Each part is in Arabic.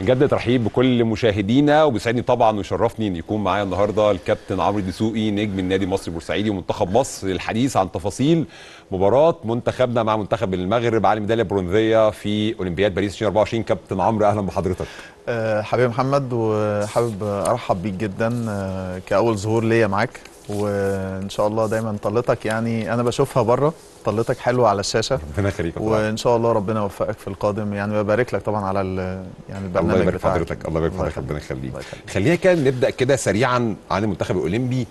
نجدد ترحيب بكل مشاهدينا وبيسعدني طبعا ويشرفني إن يكون معايا النهارده الكابتن عمرو دسوقي نجم النادي المصري البورسعيدي ومنتخب مصر للحديث عن تفاصيل مباراة منتخبنا مع منتخب المغرب على الميداليه البرونزيه في أولمبياد باريس 2024 كابتن عمرو أهلا بحضرتك. أه حبيبي محمد وحابب أرحب بيك جدا أه كأول ظهور ليا معاك. وإن شاء الله دايما طلتك يعني أنا بشوفها بره. طلتك حلوة على الشاشة. ربنا يخليك وإن شاء الله ربنا يوفقك في القادم. يعني ببارك لك طبعا على يعني البرنامج الله يبارك في. حضرتك. الله يبارك في حضرتك. ربنا يخليك. خلينا كده نبدأ كده سريعا عن المنتخب الأولمبي.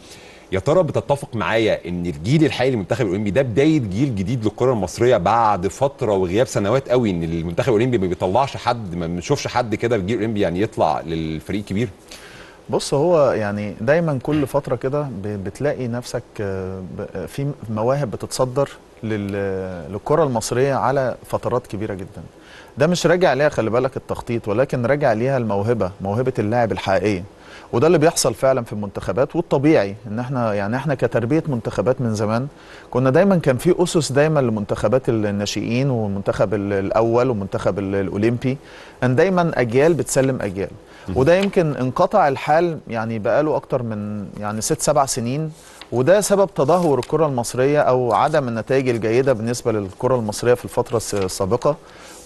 يا ترى بتتفق معايا إن الجيل الحالي للمنتخب الأولمبي ده بداية جيل جديد للكرة المصرية بعد فترة وغياب سنوات قوي إن المنتخب الأولمبي ما بيطلعش حد ما بنشوفش حد كده في الجيل الأولمبي يعني يطلع للفريق كبير بص هو يعني دايما كل فترة كده بتلاقي نفسك آه، ب- في مواهب بتتصدر لل- للكرة المصرية على فترات كبيرة جدا. ده مش راجع ليها خلي بالك التخطيط ولكن راجع ليها الموهبة موهبة اللاعب الحقيقيه وده اللي بيحصل فعلا في المنتخبات والطبيعي إن إحنا يعني إحنا كتربية منتخبات من زمان كنا دايما كان في أسس دايما لمنتخبات الناشئين والمنتخب ال- الأول والمنتخب ال- الأولمبي. ان دايما أجيال بتسلم أجيال. وده يمكن انقطع الحال يعني بقاله أكتر من يعني ست سبع سنين. وده سبب تدهور الكرة المصرية أو عدم النتائج الجيدة بالنسبة للكرة المصرية في الفترة الس- السابقة.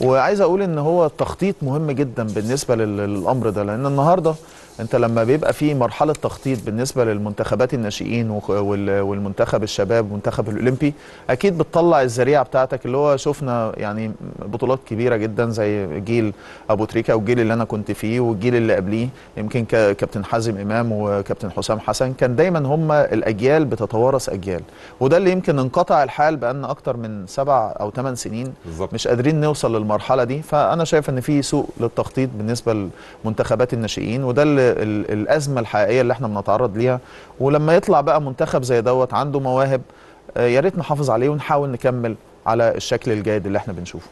وعايز أقول إن هو التخطيط مهم جدا بالنسبة لل- للأمر ده لأن النهارده أنت لما بيبقى في مرحلة تخطيط بالنسبة للمنتخبات الناشئين والمنتخب الشباب والمنتخب الأولمبي أكيد بتطلع الذريعة بتاعتك اللي هو شفنا يعني بطولات كبيرة جدا زي جيل أبو تريكة والجيل اللي أنا كنت فيه والجيل اللي قبليه يمكن كابتن حازم إمام وكابتن حسام حسن. كان دايما هم الأجيال بتتوارث أجيال. وده اللي يمكن انقطع الحال بقالنا أكتر من سبع أو ثمان سنين بالظبط. مش قادرين نوصل للمرحلة دي. فأنا شايف إن في سوء للتخطيط بالنسبة لمنتخبات الناشئين وده اللي ال- الأزمة الحقيقية اللي إحنا بنتعرض ليها. ولما يطلع بقى منتخب زي دوت عنده مواهب آه، يا ريت نحافظ عليه ونحاول نكمل على الشكل الجيد اللي إحنا بنشوفه.